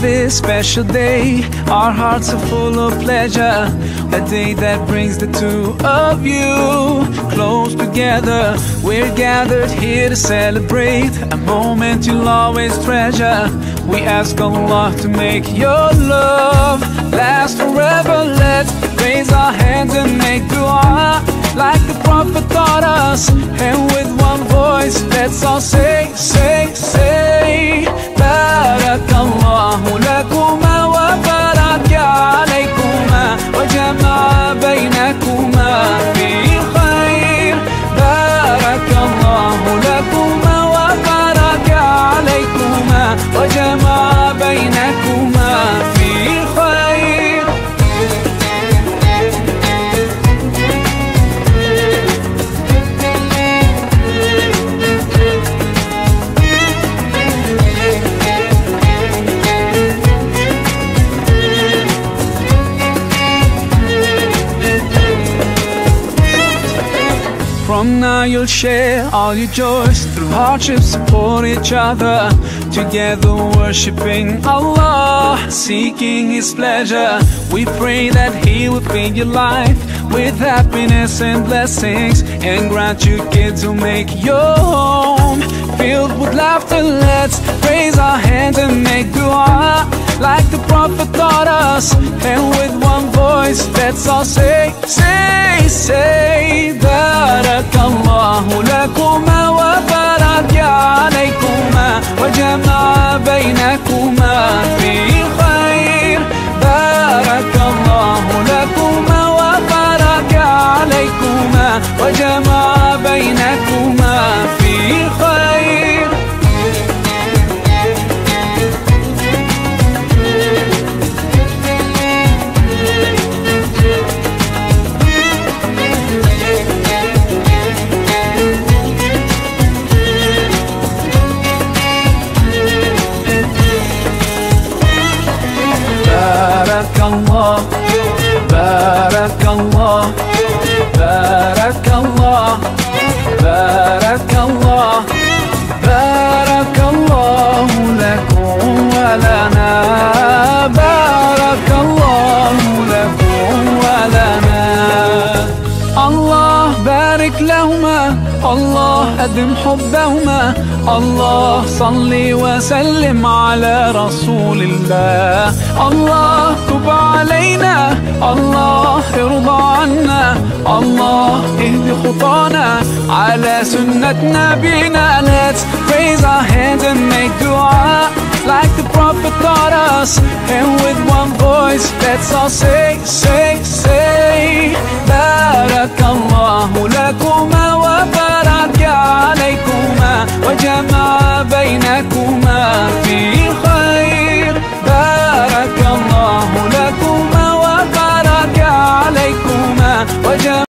this special day. Our hearts are full of pleasure. A day that brings the two of you close together. We're gathered here to celebrate a moment you'll always treasure. We ask Allah to make your love last forever. Let's raise our hands and make dua like the Prophet taught us. And with one voice, let's all say, say, From now you'll share all your joys Through hardships support each other. Together worshipping Allah Seeking His pleasure. We pray that He will fill your life With happiness and blessings And grant you kids who make your home Filled with laughter. Let's raise our hands and make dua Like the Prophet taught us. And with one voice Let's all say, say, say Barakallahu وجمع بينكم 吗 بارك لهما الله أدم حبهما الله صل وسلم على رسول الله. الله تب علينا الله ارضى عنا الله اهد خطانا. على سنة نبينا Let's raise our hands and make dua. Like the Prophet taught us And with one voice let's all say, say